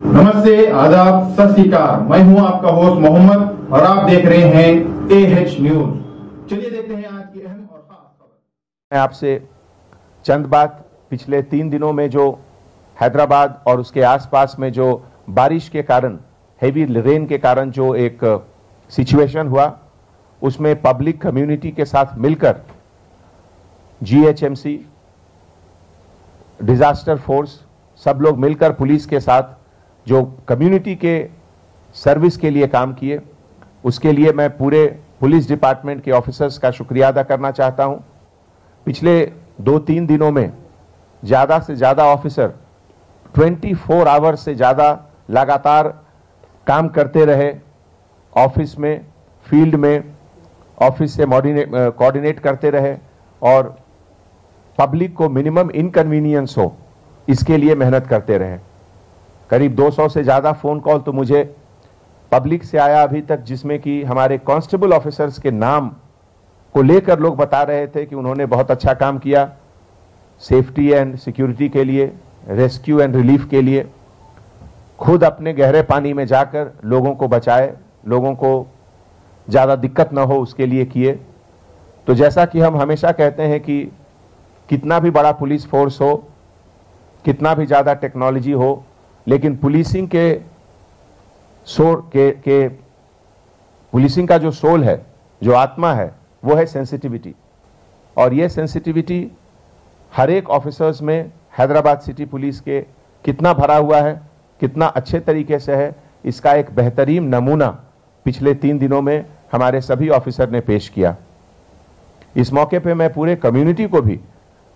नमस्ते, आदाब सत मैं हूँ आपका होस्ट मोहम्मद और आप देख रहे हैं ए एच न्यूज़ चलिए देखते हैं आज की अहम और खास खबर। मैं आपसे चंद बात पिछले तीन दिनों में जो हैदराबाद और उसके आसपास में जो बारिश के कारण हैवी रेन के कारण जो एक सिचुएशन हुआ, उसमें पब्लिक कम्युनिटी के साथ मिलकर जीएचएमसी डिजास्टर फोर्स सब लोग मिलकर पुलिस के साथ जो कम्युनिटी के सर्विस के लिए काम किए, उसके लिए मैं पूरे पुलिस डिपार्टमेंट के ऑफिसर्स का शुक्रिया अदा करना चाहता हूँ। पिछले दो तीन दिनों में ज़्यादा से ज़्यादा ऑफिसर 24 फोर आवर्स से ज़्यादा लगातार काम करते रहे ऑफ़िस में फ़ील्ड में ऑफ़िस से कोऑर्डिनेट करते रहे और पब्लिक को मिनिमम इनकन्वीनियंस हो, इसके लिए मेहनत करते रहे। करीब 200 से ज़्यादा फ़ोन कॉल तो मुझे पब्लिक से आया अभी तक, जिसमें कि हमारे कांस्टेबल ऑफिसर्स के नाम को लेकर लोग बता रहे थे कि उन्होंने बहुत अच्छा काम किया, सेफ्टी एंड सिक्योरिटी के लिए, रेस्क्यू एंड रिलीफ के लिए। खुद अपने गहरे पानी में जाकर लोगों को बचाए, लोगों को ज़्यादा दिक्कत ना हो उसके लिए किए। तो जैसा कि हम हमेशा कहते हैं कि कितना भी बड़ा पुलिस फोर्स हो, कितना भी ज़्यादा टेक्नोलॉजी हो लेकिन पुलिसिंग के सोल के के पुलिसिंग का जो सोल है, जो आत्मा है, वो है सेंसिटिविटी और ये सेंसिटिविटी हर एक ऑफिसर्स में हैदराबाद सिटी पुलिस के कितना भरा हुआ है, कितना अच्छे तरीके से है, इसका एक बेहतरीन नमूना पिछले तीन दिनों में हमारे सभी ऑफिसर ने पेश किया। इस मौके पे मैं पूरे कम्युनिटी को भी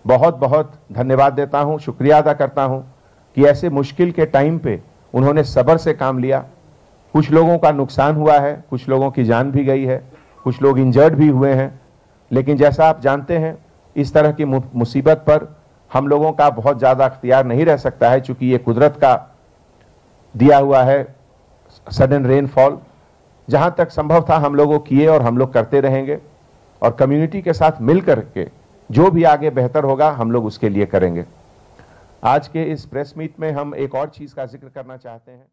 बहुत बहुत धन्यवाद देता हूँ, शुक्रिया अदा करता हूँ। कि ऐसे मुश्किल के टाइम पे उन्होंने सब्र से काम लिया। कुछ लोगों का नुकसान हुआ है, कुछ लोगों की जान भी गई है, कुछ लोग इंजर्ड भी हुए हैं। लेकिन जैसा आप जानते हैं, इस तरह की मुसीबत पर हम लोगों का बहुत ज़्यादा अख्तियार नहीं रह सकता है, चूँकि ये कुदरत का दिया हुआ है सडन रेनफॉल जहाँ तक संभव था हम लोगों किए और हम लोग करते रहेंगे और कम्युनिटी के साथ मिल कर के जो भी आगे बेहतर होगा, हम लोग उसके लिए करेंगे। आज के इस प्रेस मीट में हम एक और चीज़ का ज़िक्र करना चाहते हैं।